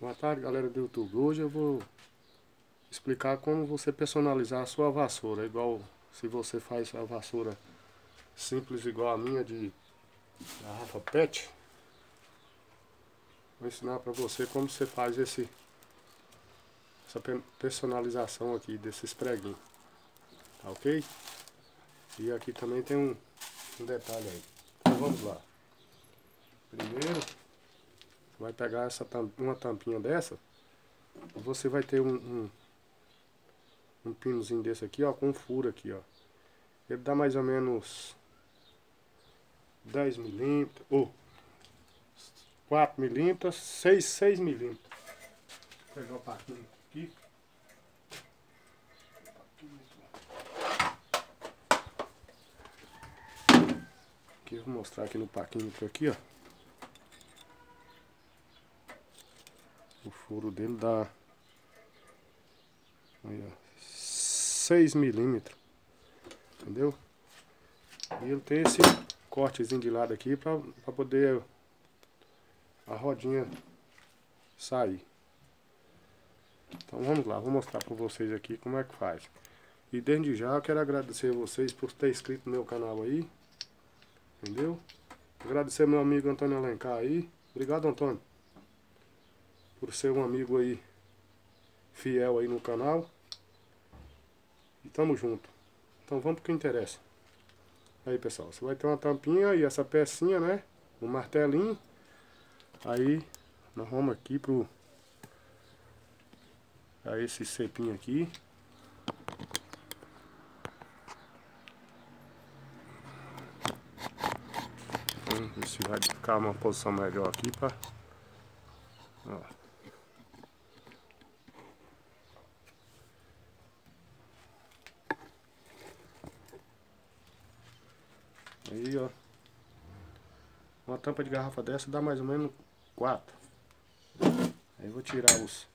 Boa tarde galera do YouTube. Hoje eu vou explicar como você personalizar a sua vassoura. Igual se você faz a vassoura simples igual a minha de garrafa PET. Vou ensinar para você como você faz esse essa personalização aqui desses preguinhos. Tá ok? E aqui também tem um, um detalhe aí. Então vamos lá. Primeiro vai pegar essa uma tampinha dessa, você vai ter um, um, um pinozinho desse aqui, ó, com um furo aqui, ó. Ele dá mais ou menos 10 milímetros, ou 4 milímetros, 6, 6 milímetros. Vou pegar o paquinho aqui. Aqui, vou mostrar aqui no paquímetro aqui, ó. O furo dele dá aí, ó, 6 milímetros. Entendeu? E ele tem esse cortezinho de lado aqui para poder a rodinha sair. Então vamos lá, vou mostrar para vocês aqui como é que faz. E desde já eu quero agradecer a vocês por ter inscrito no meu canal aí. Entendeu? Agradecer meu amigo Antônio Alencar aí. Obrigado Antônio por ser um amigo aí fiel aí no canal. E tamo junto. Então vamos pro que interessa. Aí pessoal, você vai ter uma tampinha e essa pecinha, né? Um martelinho. Aí nós vamos aqui pro a esse cepinho aqui. Vamos ver se vai ficar uma posição melhor aqui para. Aí, ó. Uma tampa de garrafa dessa dá mais ou menos quatro. Aí eu vou tirar os,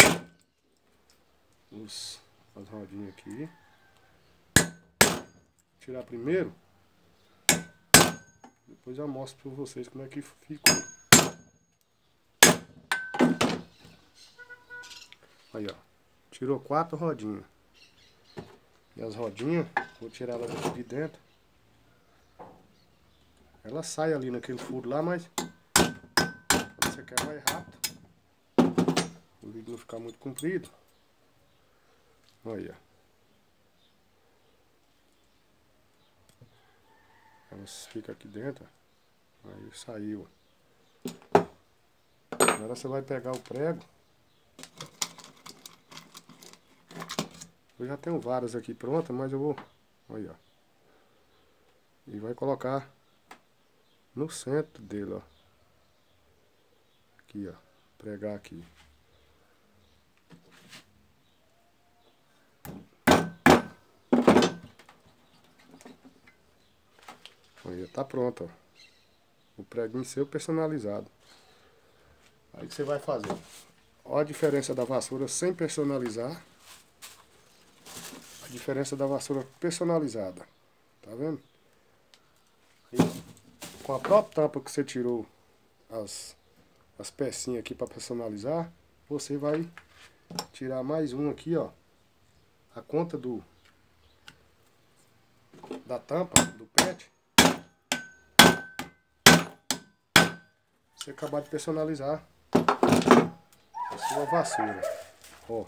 os as rodinhas aqui. Tirar primeiro. Depois eu mostro para vocês como é que ficou. Aí, ó. Tirou quatro rodinhas. E as rodinhas, vou tirar elas aqui de dentro. Ela sai ali naquele furo lá, mas você quer mais rápido. O vídeo não ficar muito comprido. Olha. Ela fica aqui dentro. Aí saiu. Agora você vai pegar o prego. Eu já tenho várias aqui prontas, mas eu vou... Olha. E vai colocar no centro dele, ó. Aqui, ó. Pregar aqui. Aí tá pronto, ó. O preguinho seu personalizado. Aí você vai fazer. Olha a diferença da vassoura sem personalizar. A diferença da vassoura personalizada. Tá vendo? Com a própria tampa que você tirou as, as pecinhas aqui para personalizar, você vai tirar mais um aqui, ó. A conta do da tampa do pet. Você acabar de personalizar a sua vassoura. Ó.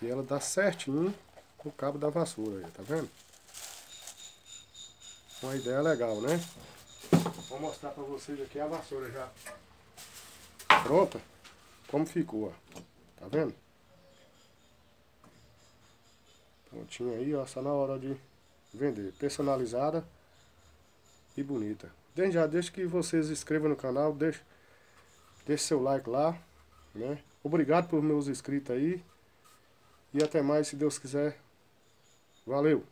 E ela dá certinho o cabo da vassoura aí, tá vendo? Uma ideia legal, né? Vou mostrar pra vocês aqui a vassoura já pronta, como ficou, ó. Tá vendo? Prontinho aí, ó, só na hora de vender. Personalizada e bonita. Desde já, deixa que vocês inscrevam no canal, deixa, deixa seu like lá, né? Obrigado por meus inscritos aí. E até mais, se Deus quiser. Valeu!